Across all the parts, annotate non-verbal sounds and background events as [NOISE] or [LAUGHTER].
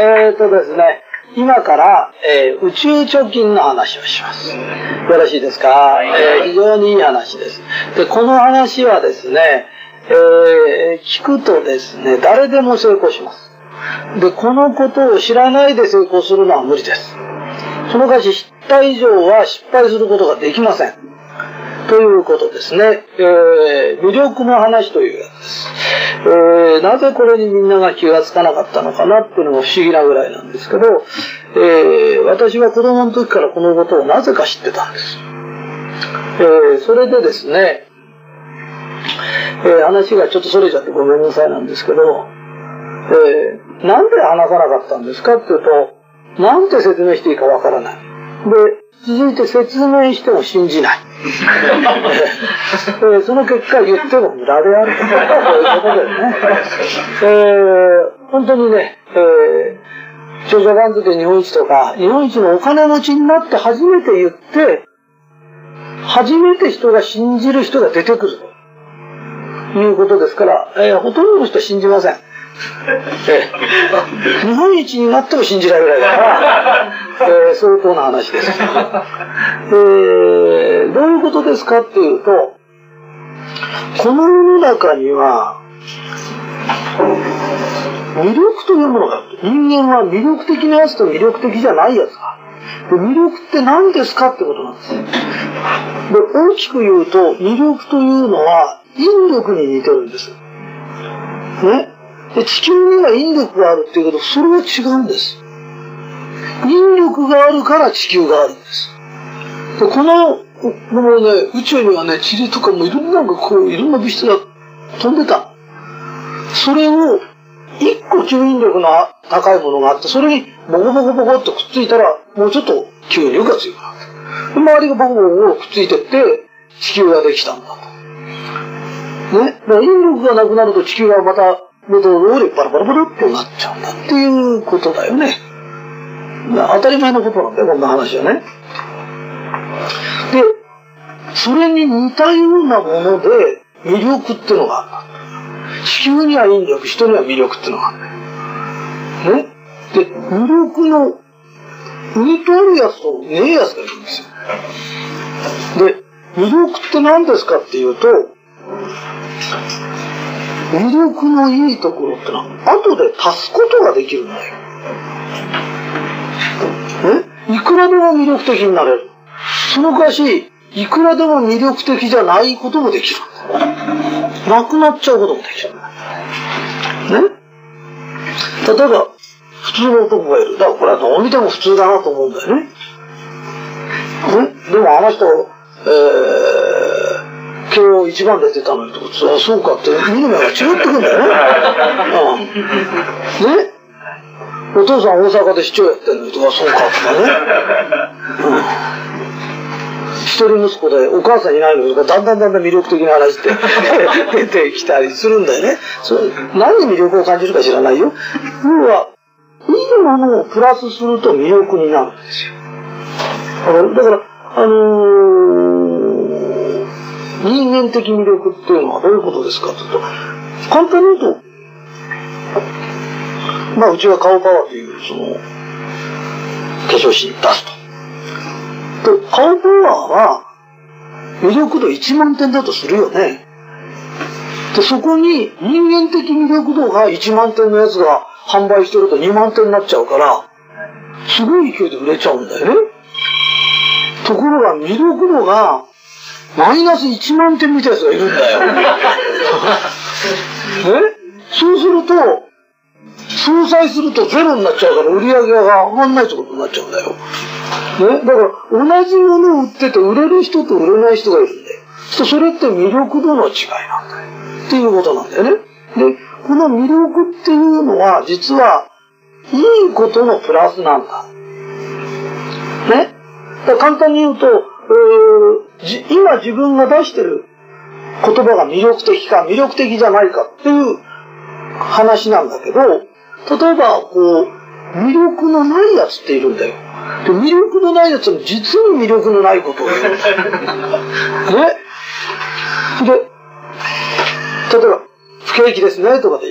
えー、っとですね、今から、えー宇宙貯金の話をします。よろしいですか、えー非常にいい話です。で、この話はですね、えー聞くとですね、誰でも成功します。で、このことを知らないで成功するのは無理です。そのかし知った以上は失敗することができません。ということですね。えー魅力の話というやつです。えーなぜこれにみんなが気がつかなかったのかなっていうのが不思議なぐらいなんですけど、えー私は子供の時からこのことをなぜか知ってたんです。えーそれでですね、えー話がちょっとそれちゃってごめんなさいなんですけど、えーなんで話さなかったんですかっていうと、なんて説明していいかわからない。で、続いて説明しても信じない。えーその結果言っても無駄であると。いうことだよね。えー本当にね、えー、少女番付日本一とか、日本一のお金持ちになって初めて言って、初めて人が信じる人が出てくるということですから、えーほとんどの人は信じません。えー日本一になっても信じないぐらいだから、えー相当な話です。えーどういうことですかっていうと、この世の中には、魅力というものがある。人間は魅力的なやつと魅力的じゃないやつが。で魅力って何ですかってことなんです。で、大きく言うと、魅力というのは、引力に似てるんです。ね。で、地球には引力があるっていうけど、それは違うんです。引力があるから地球があるんです。で、この、もうね、宇宙にはね、塵とかもいろんなこう、いろんな物質が飛んでた。それを、一個吸引力の高いものがあって、それにボコボコボコっとくっついたら、もうちょっと吸引力が強くなる。周りがボコボコくっついてって、地球ができたんだと。ね。だから引力がなくなると地球はまた元通りバラバラバラってなっちゃうんだっていうことだよね。当たり前のことなんだよ、こんな話はね。で、それに似たようなもので魅力っていうのがある。地球には引力、人には魅力っていうのがある。ね。で、魅力の似とるやつとねえやつがいるんですよ。で、魅力って何ですかっていうと、魅力のいいところってのは、後で足すことができるんだよ。くらでも魅力的になれる。そのかし、いくらでも魅力的じゃないこともできる。なくなっちゃうこともできる。ね？例えば、普通の男がいる。だからこれはどう見ても普通だなと思うんだよね。ね？でもあの人、えー、今日一番出てたのにとそうかって見る目が違ってくんだよね。[LAUGHS] うん。ね？お父さん大阪で市長やってんのにとか、そうかとかね。一人息子でお母さんいないのとか、だんだんだんだん魅力的な話って [LAUGHS] 出てきたりするんだよね。それ何に魅力を感じるか知らないよ。要は、いいものをプラスすると魅力になるんですよ。だから、あのー人間的魅力っていうのはどういうことですかというと、簡単に言うと、まあ、うちは顔パワーという、その、化粧品出すと。で、顔パワーは、魅力度1万点だとするよね。で、そこに人間的魅力度が1万点のやつが販売してると2万点になっちゃうから、すごい勢いで売れちゃうんだよね。ところが魅力度がマイナス1万点みたいなやつがいるんだよ。[LAUGHS] ねそうすると、相殺するとゼロになっちゃうから売り上げが上がんないってことになっちゃうんだよ。ね？だから同じものを売ってて売れる人と売れない人がいるんだよ。それって魅力度の違いなんだよ。っていうことなんだよね。で、この魅力っていうのは実は、いいことのプラスなんだ。ね？だ簡単に言うと、えー今自分が出してる言葉が魅力的か魅力的じゃないかっていう話なんだけど、例えば、こう、魅力のないやつっているんだよ。で魅力のないやつは実に魅力のないことを言う。[LAUGHS] ねで、例えば、不景気ですね、とかで、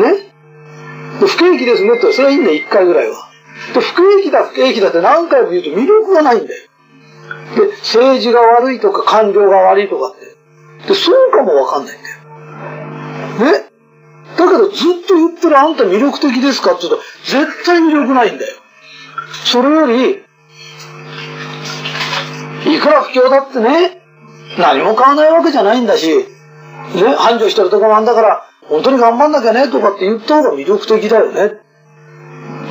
ねで不景気ですねって、それはいいんだよ、一回ぐらいは。で、不景気だ、不景気だって何回も言うと魅力がないんだよ。で、政治が悪いとか官僚が悪いとかって。で、そうかもわかんないんだよ。ねだけどずっと言ってるあんた魅力的ですかって言うと、絶対魅力ないんだよ。それより、いくら不況だってね、何も買わないわけじゃないんだし、ね、繁盛してるとこなんだから、本当に頑張んなきゃねとかって言った方が魅力的だよね。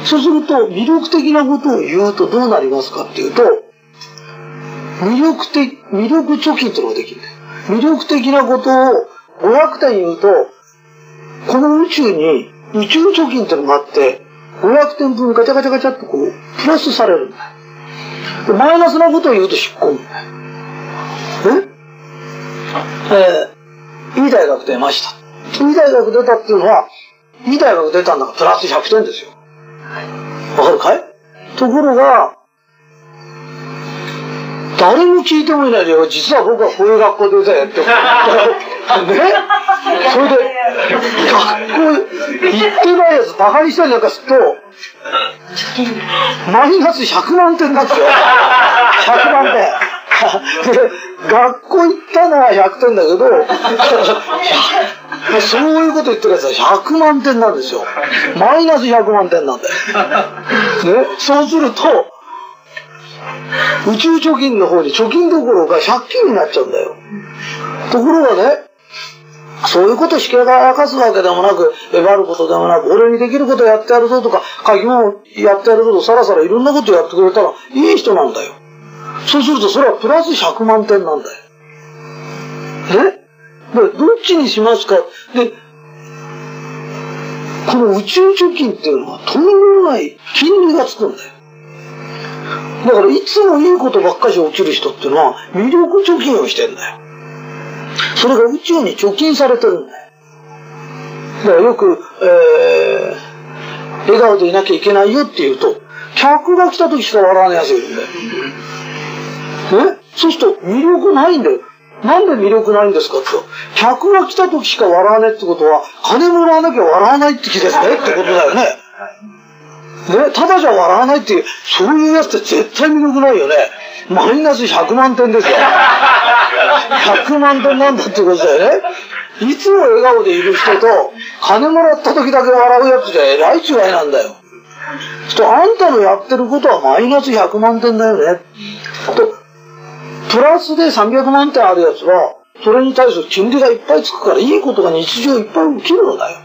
そうすると、魅力的なことを言うとどうなりますかっていうと、魅力的、魅力貯金ってのができるんだよ。魅力的なことを500点言うと、この宇宙に宇宙貯金ってのがあって、500点分ガチャガチャガチャっとこう、プラスされるんだよ。マイナスなことを言うと引っ込むんだよ。え？えー、いい大学出ました。いい大学出たっていうのは、いい大学出たんだからプラス100点ですよ。わかるかい？ところが、誰も聞いてもいないで、実は僕はこういう学校で出たよって。[LAUGHS] ね？それで、学校行ってないやつ馬鹿にしたりなんかすると、マイナス100万点なんですよ。100万点。で、学校行ったのは100点だけど、そういうこと言ってるやつは100万点なんですよ。マイナス100万点なんだよ。ね、そうすると、宇宙貯金の方に貯金どころか借金になっちゃうんだよ。ところがね、そういうことしけが明かすわけでもなく、えばることでもなく、俺にできることやってやるぞとか、鍵もやってやるぞとさらさらいろんなことやってくれたら、いい人なんだよ。そうするとそれはプラス100万点なんだよ。え？で、どっちにしますか？で、この宇宙貯金っていうのはとんでもない金利がつくんだよ。だからいつもいいことばっかし起きる人っていうのは魅力貯金をしてんだよ。それが宇宙に貯金されてるんだよ。だからよく、えー、笑顔でいなきゃいけないよって言うと、客が来た時しか笑わないやつがいるんだよ。え？そうすると魅力ないんだよ。なんで魅力ないんですかって。客が来た時しか笑わないってことは、金もらわなきゃ笑わないって気ですねってことだよね。ね、ただじゃ笑わないっていう、そういうやつって絶対魅力ないよね。マイナス100万点ですよ。100万点なんだってことだよね。いつも笑顔でいる人と、金もらった時だけ笑うやつじゃえらい違いなんだよ。と、あんたのやってることはマイナス100万点だよね。と、プラスで300万点あるやつは、それに対する金利がいっぱいつくから、いいことが日常いっぱい起きるのだよ。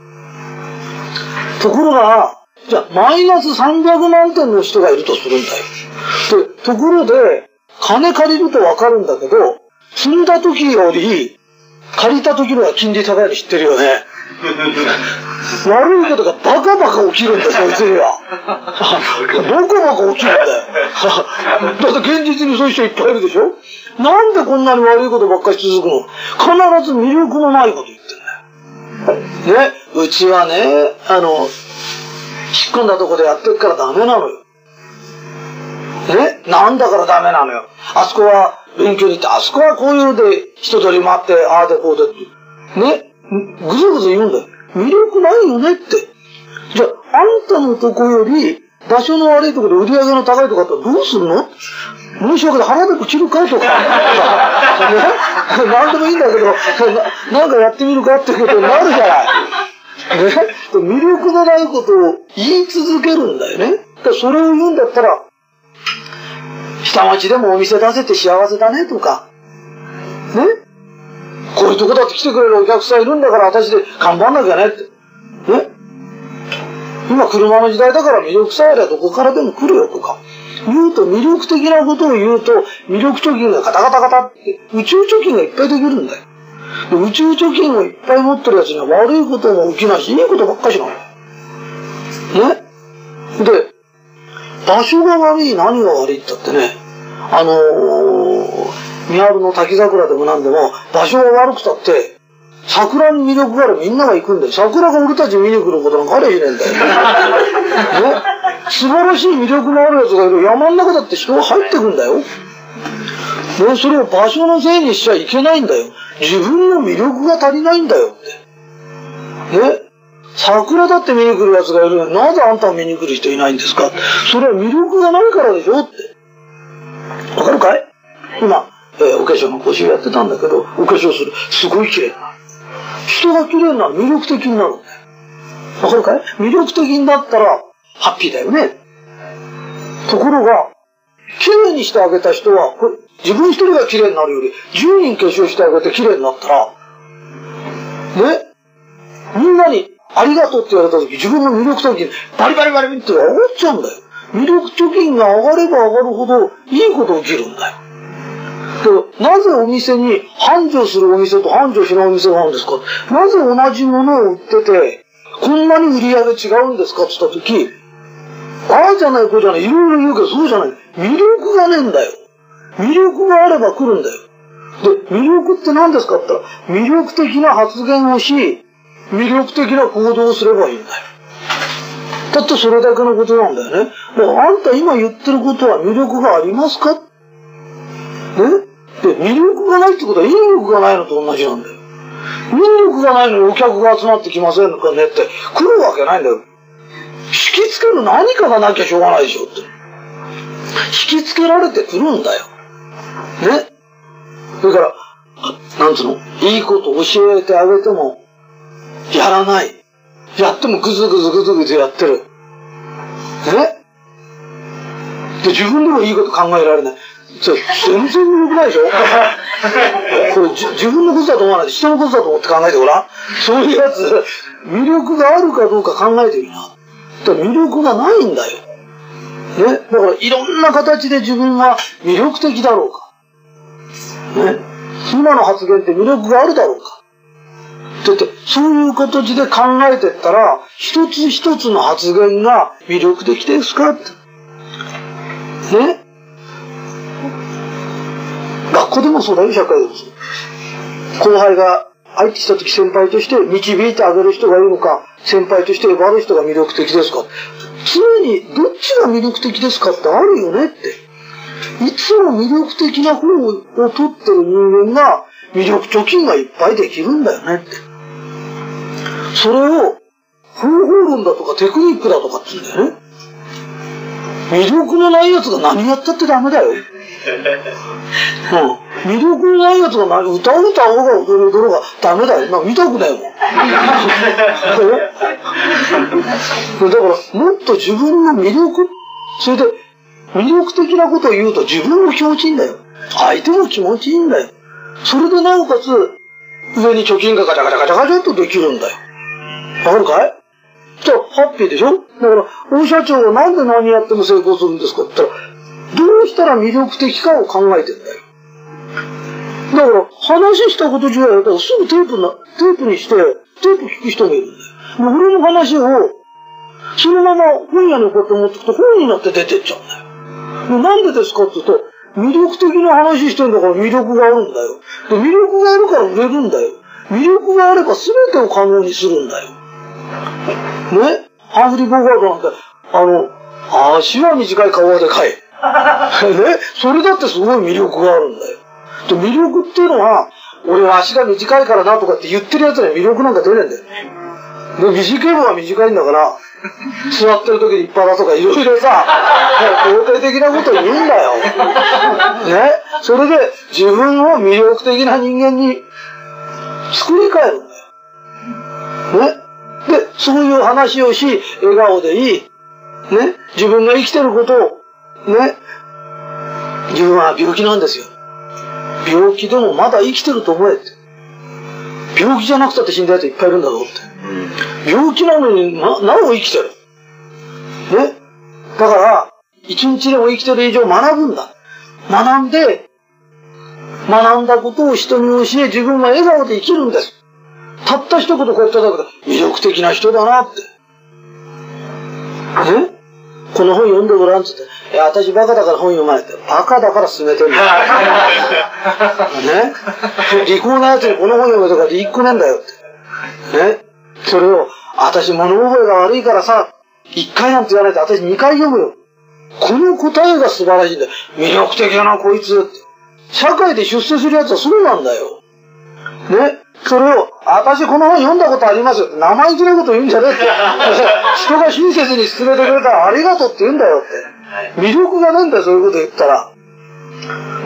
ところが、じゃあ、マイナス300万点の人がいるとするんだよ。で、ところで、金借りるとわかるんだけど、積んだ時より、借りた時のは金利高いの知ってるよね。[LAUGHS] 悪いことがバカバカ起きるんだよ、そいつには。バカバカ起きるんだよ。[LAUGHS] だって現実にそういう人いっぱいいるでしょ？なんでこんなに悪いことばっかり続くの？必ず魅力のないこと言ってんだよ。ね、うちはね、あの、引っ込んだとこでやってるからダメなのよ。えなんだからダメなのよ。あそこは勉強に行って、あそこはこういうので人取り回って、ああでこうでって。ね？ぐずぐず言うんだよ。魅力ないよねって。じゃあ、あんたのとこより、場所の悪いところで売り上げの高いとこだったらどうするの？申し訳ない。腹でも切るかとか。[LAUGHS] ね、何でもいいんだけどな、なんかやってみるかってことになるじゃない。[LAUGHS] ね、魅力のないことを言い続けるんだよね。それを言うんだったら、下町でもお店出せて幸せだねとか、ね？こういうとこだって来てくれるお客さんいるんだから私で頑張んなきゃねって。ね？今車の時代だから魅力さえあればどこからでも来るよとか。言うと魅力的なことを言うと魅力貯金がカタカタカタって宇宙貯金がいっぱいできるんだよ。宇宙貯金をいっぱい持ってるやつには悪いことも起きないし、いいことばっかしなの。ね？で、場所が悪い、何が悪いって言ってね、あのー、三春の滝桜でも何でも、場所が悪くたって、桜に魅力があるみんなが行くんだよ。桜が俺たち見に来ることなんかありゃしねえんだよ。[LAUGHS] ね？素晴らしい魅力のあるやつがいる。山の中だって人が入ってくんだよ。ね、それを場所のせいにしちゃいけないんだよ。自分の魅力が足りないんだよって。ね桜だって見に来る奴がいるのになぜあんた見に来る人いないんですか？それは魅力がないからでしょって。わかるかい？今、えー、お化粧の講習やってたんだけど、お化粧する。すごい綺麗な。人が綺麗な。魅力的になるんだよ。わかるかい？魅力的になったら、ハッピーだよね。ところが、綺麗にしてあげた人は、これ自分一人が綺麗になるより、10人化粧してあげて綺麗になったら、ね？みんなにありがとうって言われた時、自分の魅力的にバリバリバリって上がっちゃうんだよ。魅力貯金が上がれば上がるほどいいこと起きるんだよ。でなぜお店に繁盛するお店と繁盛しないお店があるんですか？なぜ同じものを売ってて、こんなに売り上げ違うんですかって言った時、ああじゃない、こうじゃない、いろいろ言うけどそうじゃない。魅力がねえんだよ。魅力があれば来るんだよ。で、魅力って何ですかって言ったら、魅力的な発言をし、魅力的な行動をすればいいんだよ。だってそれだけのことなんだよね。だからあんた今言ってることは魅力がありますか？ねで、魅力がないってことは引力がないのと同じなんだよ。引力がないのにお客が集まってきませんかねって来るわけないんだよ。引きつける何かがなきゃしょうがないでしょって。引きつけられてくるんだよ。ね。それから、なんつうの、いいこと教えてあげても、やらない。やってもぐずぐずぐずぐずやってる。ねで、自分でもいいこと考えられない。それ、全然良くないでしょ？これ自分のことだと思わない、人のことだと思って考えてごらん。そういうやつ、魅力があるかどうか考えてみな。だ魅力がないんだよ。ね？だからいろんな形で自分は魅力的だろうか。ね。今の発言って魅力があるだろうか。だって、そういう形で考えてったら、一つ一つの発言が魅力的ですか？って。ね。学校でもそうだよ、社会でも。後輩が入ってきた時先輩として導いてあげる人がいるのか、先輩として悪い人が魅力的ですか？常にどっちが魅力的ですかってあるよねって。いつも魅力的な方を取ってる人間が魅力貯金がいっぱいできるんだよねって。それを方法論だとかテクニックだとかって言うんだよね。魅力のない奴が何やったってダメだよ。うん。魅力のない奴が何、歌う歌おうが踊る踊るがダメだよ。なんか見たくないもん。[LAUGHS] だから、もっと自分の魅力、それで、魅力的なことを言うと自分も気持ちいいんだよ。相手も気持ちいいんだよ。それでなおかつ、上に貯金がガチャガチャガチャガチャっとできるんだよ。わかるかい？じゃあ、ハッピーでしょ？だから、大社長はなんで何やっても成功するんですかって言ったら、どうしたら魅力的かを考えてんだよ。だから、話したこと自体だったらすぐテープな、テープにして、テープ聞く人もいるんだよ。俺の話を、そのまま本屋にこうやって持ってくと本になって出てっちゃうんだよ。なんでですかって言うと、魅力的な話してんだから魅力があるんだよ。で、魅力があるから売れるんだよ。魅力があれば全てを可能にするんだよ。ね？ハンフリー・ボガートなんて、あの、足は短い、顔はでかい。ね？それだってすごい魅力があるんだよ。で、魅力っていうのは、俺は足が短いからなとかって言ってる奴には魅力なんか出ねえんだよ。で、短いのは短いんだから、座ってる時立派だとかいろいろさ、肯定的なこと言うんだよ。ねそれで自分を魅力的な人間に作り変えるんだよ。ねで、そういう話をし、笑顔でいい。ね。自分が生きてることを、ね。自分は病気なんですよ。病気でもまだ生きてると思えって。病気じゃなくたって死んだ奴いっぱいいるんだぞって。病気なのにな、なお生きてる？ね？だから、一日でも生きてる以上学ぶんだ。学んで、学んだことを人に教え、自分は笑顔で生きるんです。たった一言こうやっただけで、魅力的な人だなって。えこの本読んでごらんって言って、いや、私バカだから本読まないって。バカだから進めてんだよ。[LAUGHS] ね？利口なやつにこの本読めとかって一個ねえんだよって。ね？それを、私物覚えが悪いからさ、一回なんて言わないと私二回読むよ。この答えが素晴らしいんだよ。魅力的だな、こいつ。社会で出世するやつはそうなんだよ。ね？それを、私この本読んだことありますよ。生意気なこと言うんじゃねえって。[LAUGHS] 人が親切に勧めてくれたらありがとうって言うんだよって。魅力がねえんだよ、そういうこと言ったら。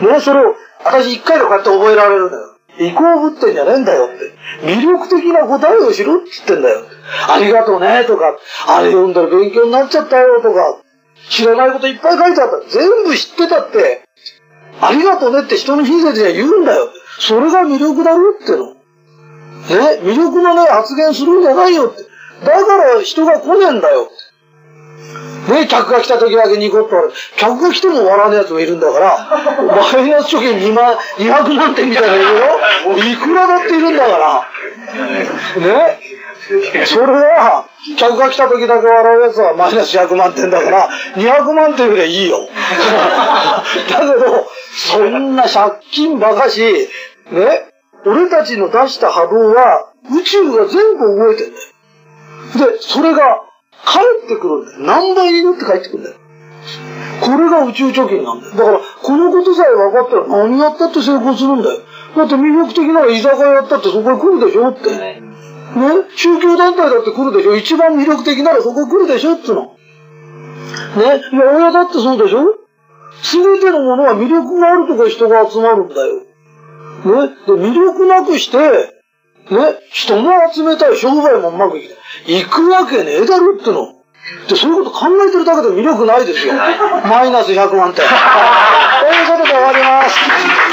ね、それを、私一回でこうやって覚えられるんだよ。意向ぶってんじゃねえんだよって。魅力的な答えをしろって言ってんだよ。ありがとうねとか、あれ読んだら勉強になっちゃったよとか、知らないこといっぱい書いてあった。全部知ってたって、ありがとうねって人の親切には言うんだよ。それが魅力だろっての。ね、魅力のね、発言するんじゃないよって。だから人が来ねえんだよ。ね、客が来た時だけニコッと笑う客が来ても笑わない奴もいるんだから、マイナス貯金2万、200万点みたいなのよ。いくらだっているんだから。ね。それは、客が来た時だけ笑うやつはマイナス100万点だから、200万点ぐらいいいよ。[LAUGHS] だけど、そんな借金ばかし、ね、俺たちの出した波動は、宇宙が全部動いてんだよ。で、それが、帰ってくるんだよ。何倍になって帰ってくるんだよ。これが宇宙貯金なんだよ。だから、このことさえ分かったら何やったって成功するんだよ。だって魅力的な居酒屋やったってそこに来るでしょって。ね？宗教団体だって来るでしょ？一番魅力的ならそこ来るでしょっての。ね？いや、親だってそうでしょ？すべてのものは魅力があるとか人が集まるんだよ。ね？で、魅力なくして、ね人も集めたい、商売もうまくい。行くわけねえだろっての。で、そういうこと考えてるだけで魅力ないですよ。マイナス100万点。[LAUGHS] ということで終わります。